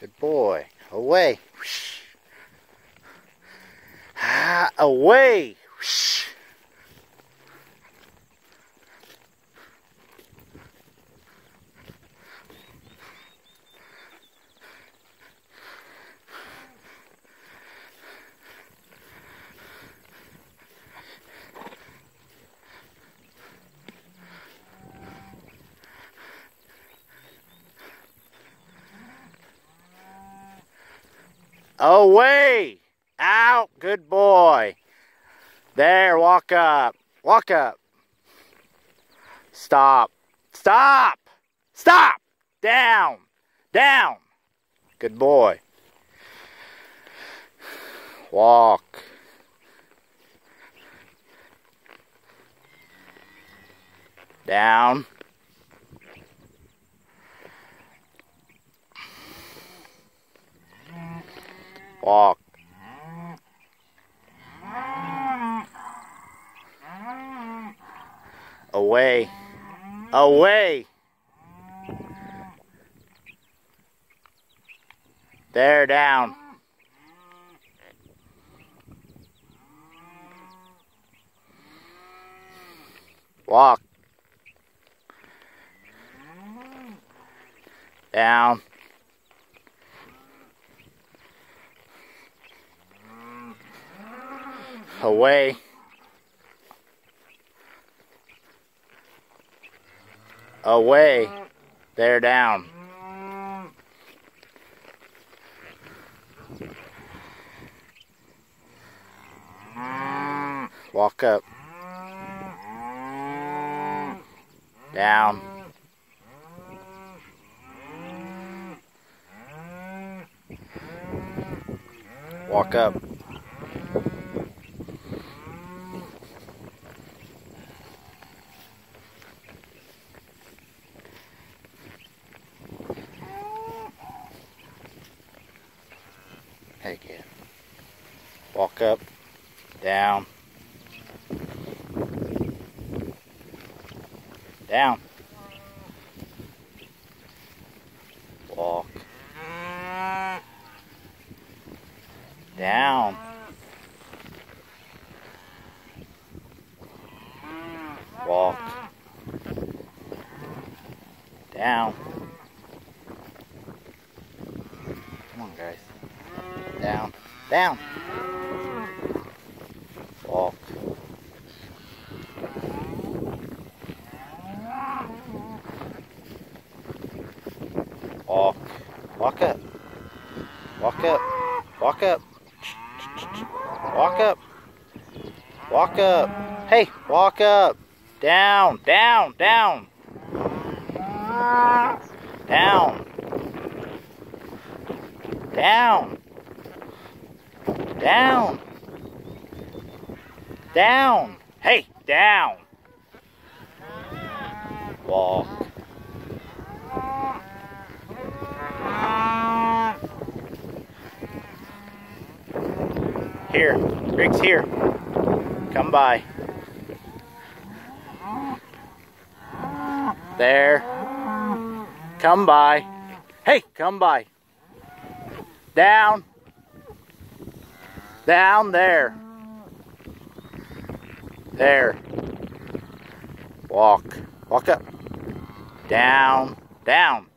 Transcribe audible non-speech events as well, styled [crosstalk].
Good boy. Away. [sighs] Ah, away. Away! Out! Good boy. There, walk up. Walk up. Stop. Stop! Stop! Down! Down! Good boy. Walk. Down. Walk. Away. Away. There, down. Walk. Down. Away. Away. They're down. Walk up. Down. Walk up. Heck yeah. Walk up, down, down. Walk. Down. Walk. Down. Come on, guys. Down. Down. Walk. Walk. Walk up. Walk up. Walk up. Walk up. Walk up. Hey, walk up. Down, down, down. Down. Down. Down. Down. Hey, down. Walk. Here. Riggs here. Come by. There. Come by. Hey, come by. Down. Down there. There. Walk. Walk up. Down. Down.